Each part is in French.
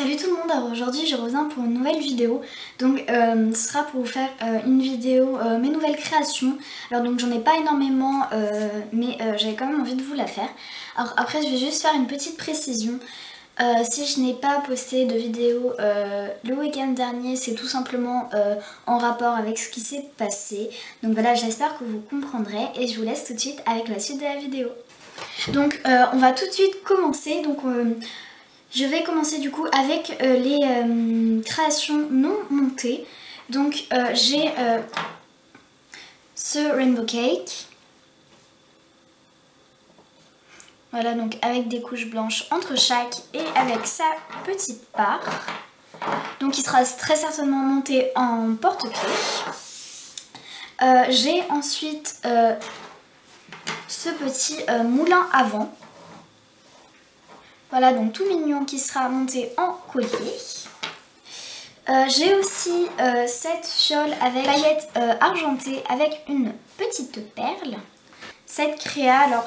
Salut tout le monde, alors aujourd'hui je reviens pour une nouvelle vidéo. Donc euh, ce sera pour vous faire euh, une vidéo euh, mes nouvelles créations. Alors donc j'en ai pas énormément mais j'avais quand même envie de vous la faire. Alors après je vais juste faire une petite précision. Si je n'ai pas posté de vidéo le week-end dernier c'est tout simplement en rapport avec ce qui s'est passé. Donc voilà j'espère que vous comprendrez et je vous laisse tout de suite avec la suite de la vidéo. Donc on va tout de suite commencer. Donc je vais commencer du coup avec euh, les euh, créations non montées. Donc euh, j'ai ce rainbow cake. Voilà donc avec des couches blanches entre chaque et avec sa petite part. Donc il sera très certainement monté en porte-clés. j'ai ensuite ce petit moulin avant voilà, donc tout mignon qui sera monté en collier. Euh, j'ai aussi euh, cette fiole avec paillettes euh, argentées avec une petite perle. Cette créa, alors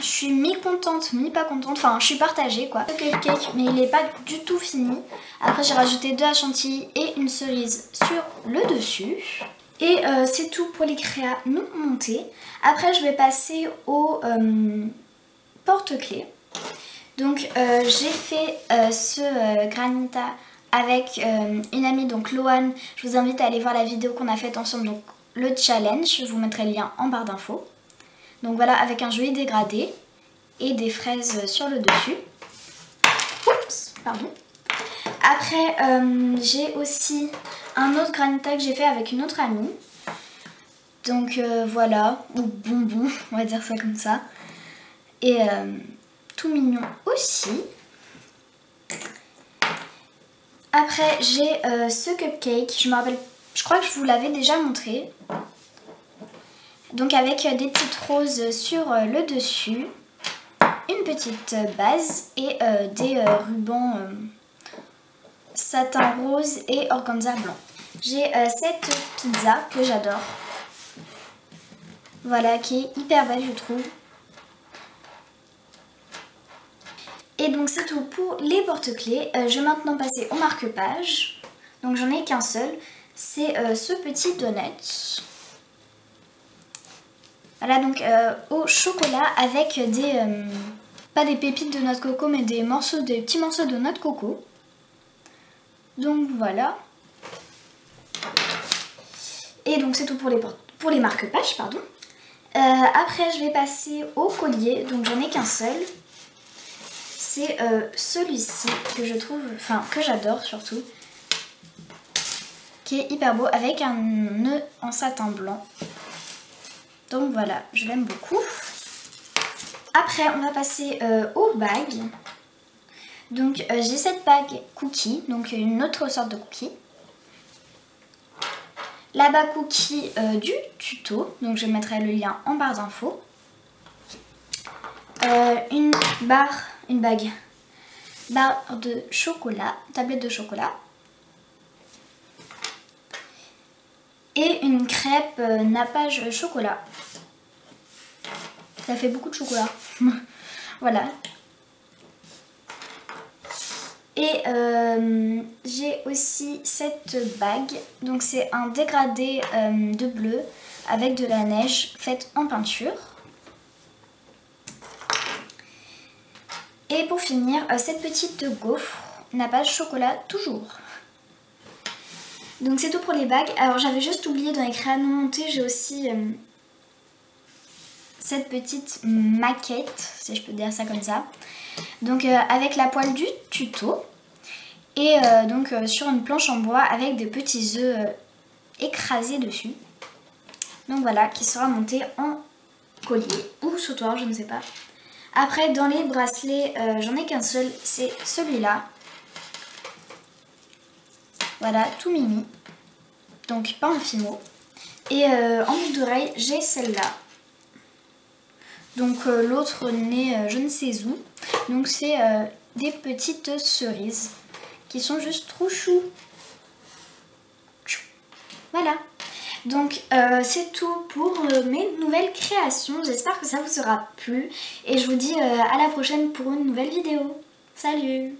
je suis mi-contente, mi-pas contente, enfin je suis partagée quoi. Le cupcake, mais il n'est pas du tout fini. Après j'ai rajouté deux chantilly et une cerise sur le dessus. Et c'est tout pour les créas non montées. Après je vais passer au porte-clés. Donc euh, j'ai fait euh, ce euh, granita avec une amie, donc Loane. Je vous invite à aller voir la vidéo qu'on a faite ensemble, donc le challenge. Je vous mettrai le lien en barre d'infos. Donc voilà, avec un joli dégradé et des fraises sur le dessus. Oups, pardon. Après, j'ai aussi un autre granita que j'ai fait avec une autre amie. Donc voilà, ou bonbon, on va dire ça comme ça. Et tout mignon aussi. Après, j'ai euh, ce cupcake. Je me rappelle, je crois que je vous l'avais déjà montré. Donc avec euh, des petites roses sur euh, le dessus, une petite base et des rubans satin rose et organza blanc. J'ai cette pizza que j'adore. Voilà, qui est hyper belle je trouve. Et donc c'est tout pour les porte-clés. Euh, je vais maintenant passer au marque-page. Donc j'en ai qu'un seul. C'est euh, ce petit donut. Voilà donc euh, au chocolat avec des... pas des pépites de noix de coco mais des morceaux, des petits morceaux de noix de coco. Donc voilà. Et donc c'est tout pour les, pour les marque-pages, pardon. après je vais passer au collier, donc j'en ai qu'un seul c'est euh, celui-ci que je trouve, enfin que j'adore surtout, qui est hyper beau avec un nœud en satin blanc. Donc voilà, je l'aime beaucoup. Après, on va passer euh, aux bagues. Donc euh, j'ai cette bague cookie, donc une autre sorte de cookie. La bague cookie du tuto, donc je mettrai le lien en barre d'infos. Une barre une bague barre de chocolat, tablette de chocolat. Et une crêpe euh, nappage chocolat. Ça fait beaucoup de chocolat. voilà. Et euh, j'ai aussi cette bague. Donc c'est un dégradé euh, de bleu avec de la neige faite en peinture. Et pour finir, euh, cette petite gaufre n'a pas de chocolat toujours. Donc c'est tout pour les bagues. Alors j'avais juste oublié dans les crayons montés, j'ai aussi euh, cette petite maquette, si je peux dire ça comme ça. Donc euh, avec la poêle du tuto. Et donc sur une planche en bois avec des petits œufs écrasés dessus. Donc voilà, qui sera monté en collier ou sautoir, je ne sais pas. Après, dans les bracelets, euh, j'en ai qu'un seul, c'est celui-là. Voilà, tout mimi. Donc, pas en fimo. Et euh, en boucle d'oreille, j'ai celle-là. Donc, euh, l'autre n'est je ne sais où. Donc, c'est des petites cerises qui sont juste trop chou. Voilà. Donc euh, c'est tout pour euh, mes nouvelles créations. J'espère que ça vous aura plu. Et je vous dis euh, à la prochaine pour une nouvelle vidéo. Salut